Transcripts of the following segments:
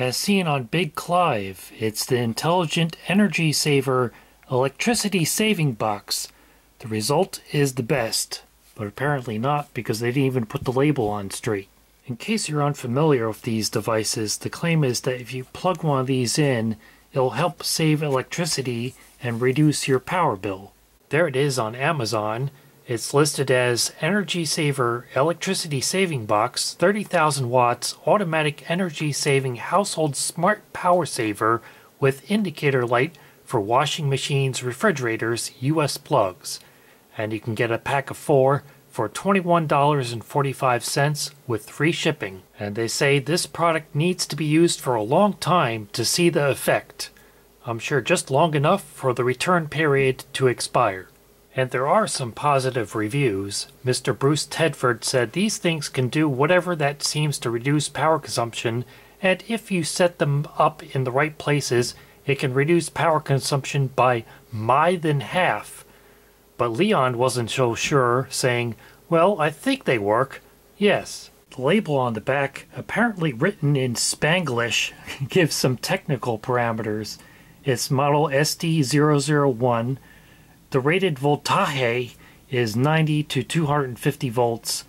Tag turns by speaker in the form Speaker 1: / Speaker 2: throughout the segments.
Speaker 1: As seen on Big Clive, it's the Intelligent Energy Saver Electricity Saving Box. The result is the best, but apparently not because they didn't even put the label on straight. In case you're unfamiliar with these devices, the claim is that if you plug one of these in, it'll help save electricity and reduce your power bill. There it is on Amazon. It's listed as Energy Saver Electricity Saving Box 30,000 watts automatic energy saving household smart power saver with indicator light for washing machines, refrigerators, US plugs. And you can get a pack of four for $21.45 with free shipping. And they say this product needs to be used for a long time to see the effect. I'm sure just long enough for the return period to expire. And there are some positive reviews. Mr. Bruce Tedford said these things can do whatever that seems to reduce power consumption, and if you set them up in the right places, it can reduce power consumption by my than half. But Leon wasn't so sure, saying, Well, I think they work. Yes. The label on the back, apparently written in Spanglish, gives some technical parameters. It's model SD001 the rated voltage is 90 to 250 volts.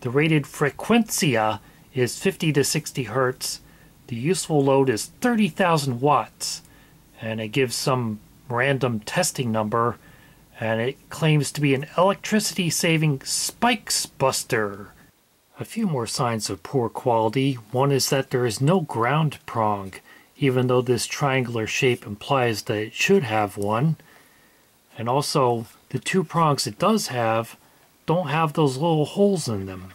Speaker 1: The rated frequencia is 50 to 60 hertz. The useful load is 30,000 watts. And it gives some random testing number. And it claims to be an electricity saving spikes buster. A few more signs of poor quality. One is that there is no ground prong, even though this triangular shape implies that it should have one. And also, the two prongs it does have don't have those little holes in them.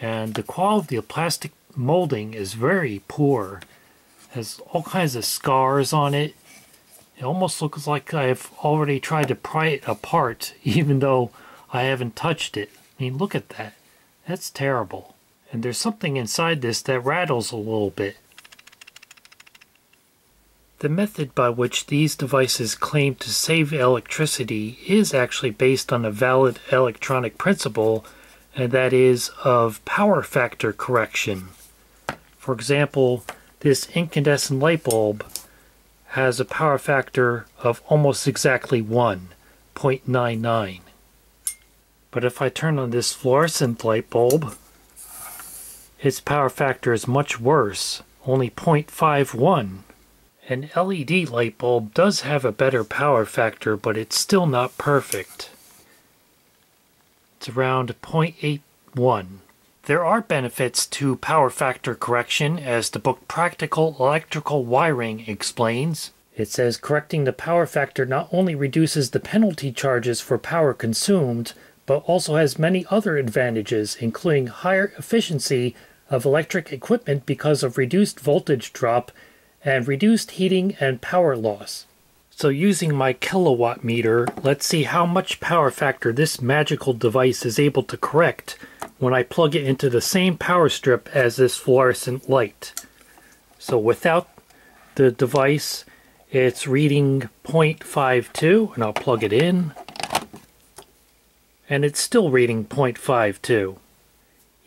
Speaker 1: And the quality of plastic molding is very poor. Has all kinds of scars on it. It almost looks like I've already tried to pry it apart, even though I haven't touched it. I mean, look at that. That's terrible. And there's something inside this that rattles a little bit. The method by which these devices claim to save electricity is actually based on a valid electronic principle, and that is of power factor correction. For example, this incandescent light bulb has a power factor of almost exactly 1, 0.99. But if I turn on this fluorescent light bulb, its power factor is much worse, only 0.51. An LED light bulb does have a better power factor, but it's still not perfect. It's around 0.81. There are benefits to power factor correction, as the book Practical Electrical Wiring explains. It says correcting the power factor not only reduces the penalty charges for power consumed, but also has many other advantages, including higher efficiency of electric equipment because of reduced voltage drop and reduced heating and power loss. So using my kilowatt meter, let's see how much power factor this magical device is able to correct when I plug it into the same power strip as this fluorescent light. So without the device, it's reading 0.52, and I'll plug it in. And it's still reading 0.52.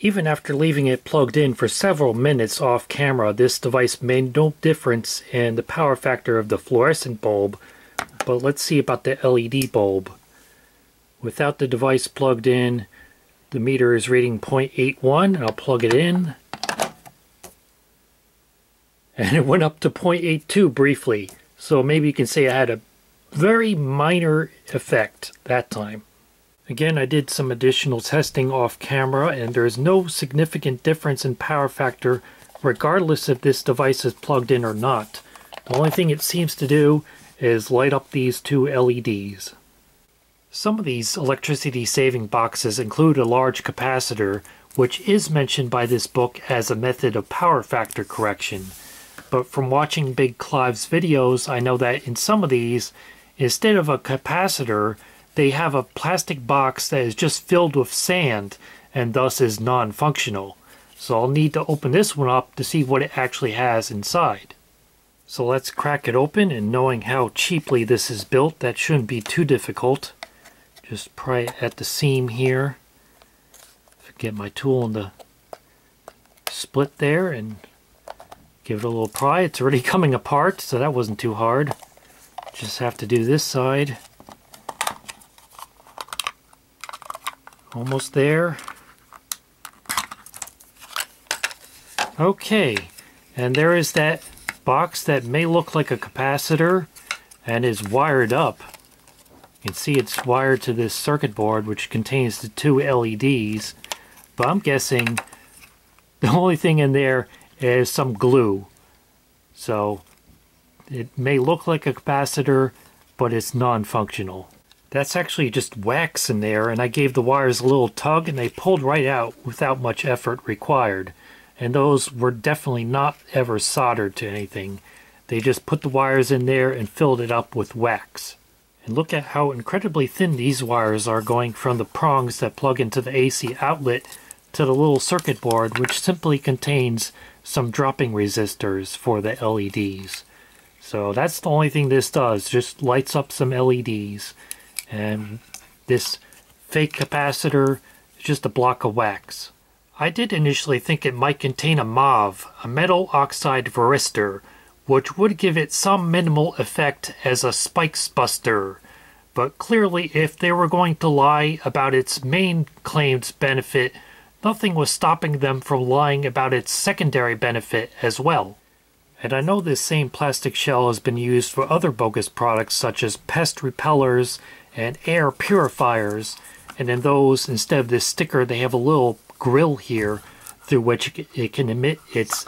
Speaker 1: Even after leaving it plugged in for several minutes off camera, this device made no difference in the power factor of the fluorescent bulb, but let's see about the LED bulb. Without the device plugged in, the meter is reading 0.81, and I'll plug it in. And it went up to 0.82 briefly, so maybe you can say I had a very minor effect that time. Again, I did some additional testing off camera and there is no significant difference in power factor regardless if this device is plugged in or not. The only thing it seems to do is light up these two LEDs. Some of these electricity saving boxes include a large capacitor, which is mentioned by this book as a method of power factor correction. But from watching Big Clive's videos, I know that in some of these, instead of a capacitor, they have a plastic box that is just filled with sand and thus is non-functional. So I'll need to open this one up to see what it actually has inside. So let's crack it open and knowing how cheaply this is built, that shouldn't be too difficult. Just pry at the seam here. Get my tool in the split there and Give it a little pry. It's already coming apart, so that wasn't too hard. Just have to do this side. Almost there. Okay, and there is that box that may look like a capacitor and is wired up. You can see it's wired to this circuit board which contains the two LEDs, but I'm guessing the only thing in there is some glue. So it may look like a capacitor, but it's non-functional. That's actually just wax in there, and I gave the wires a little tug and they pulled right out without much effort required. And those were definitely not ever soldered to anything. They just put the wires in there and filled it up with wax. And look at how incredibly thin these wires are going from the prongs that plug into the AC outlet to the little circuit board which simply contains some dropping resistors for the LEDs. So that's the only thing this does, just lights up some LEDs. And this fake capacitor is just a block of wax. I did initially think it might contain a MOV, a metal oxide varistor, which would give it some minimal effect as a spikes buster. But clearly, if they were going to lie about its main claimed benefit, nothing was stopping them from lying about its secondary benefit as well. And I know this same plastic shell has been used for other bogus products such as pest repellers and air purifiers, and in those, instead of this sticker, they have a little grill here through which it can emit its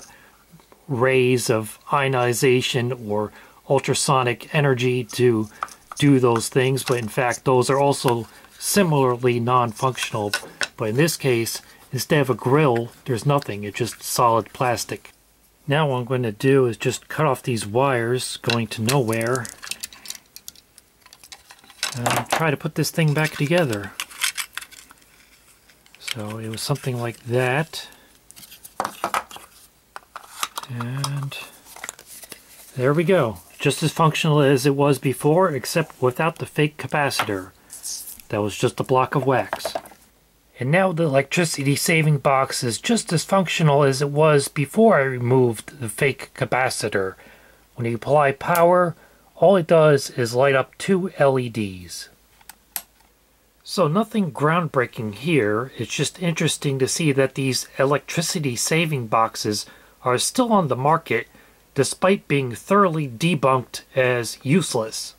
Speaker 1: rays of ionization or ultrasonic energy to do those things, but in fact, those are also similarly non functional. But in this case, instead of a grill, there's nothing, it's just solid plastic. Now, what I'm going to do is just cut off these wires going to nowhere and try to put this thing back together. So it was something like that. And there we go. Just as functional as it was before, except without the fake capacitor. That was just a block of wax. And now the electricity saving box is just as functional as it was before I removed the fake capacitor. When you apply power, all it does is light up two LEDs. So nothing groundbreaking here, it's just interesting to see that these electricity saving boxes are still on the market despite being thoroughly debunked as useless.